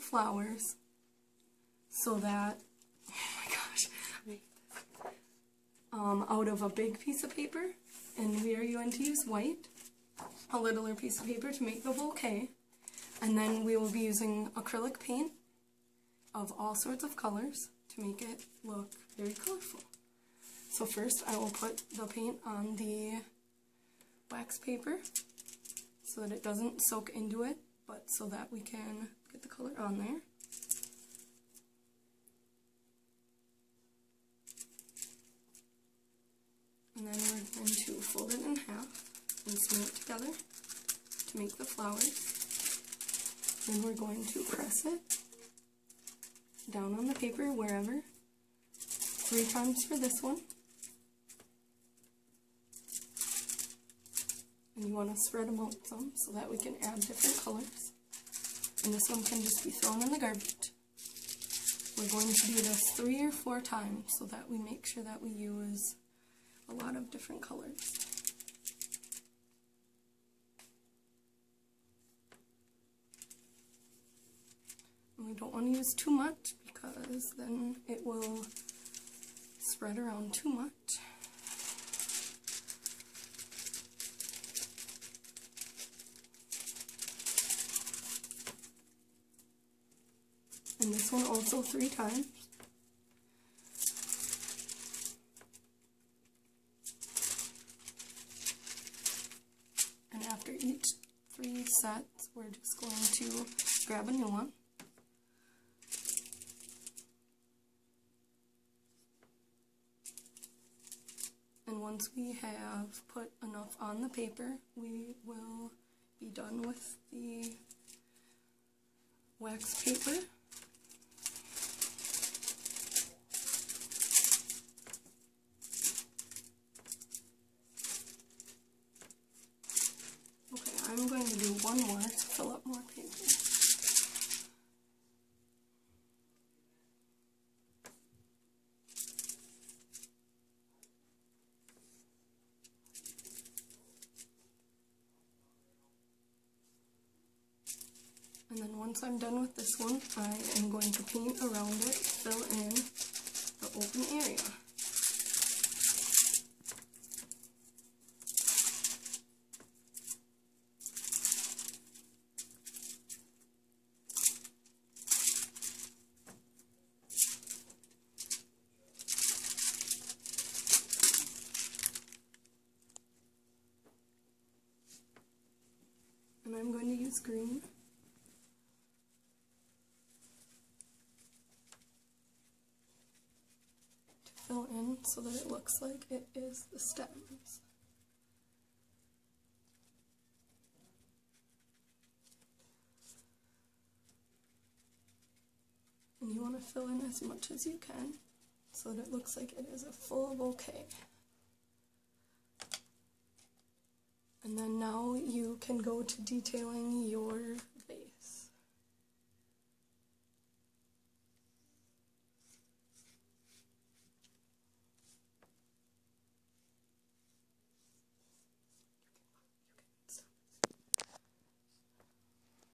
flowers so that, oh my gosh, um, out of a big piece of paper, and we are going to use white, a littler piece of paper to make the bouquet, and then we will be using acrylic paint of all sorts of colors to make it look very colorful. So first I will put the paint on the wax paper so that it doesn't soak into it, but so that we can get the color on there. And then we're going to fold it in half and seam it together to make the flowers. Then we're going to press it down on the paper wherever. Three times for this one. And you want to spread them out some so that we can add different colors. And this one can just be thrown in the garbage. We're going to do this three or four times so that we make sure that we use a lot of different colors. And we don't want to use too much because then it will spread around too much. And this one also three times. And after each three sets, we're just going to grab a new one. And once we have put enough on the paper, we will be done with the wax paper. One more fill up more paper. And then once I'm done with this one, I am going to paint around it, fill in And I'm going to use green. to fill in so that it looks like it is the stems. And you want to fill in as much as you can so that it looks like it is a full bouquet. And then now you can go to detailing your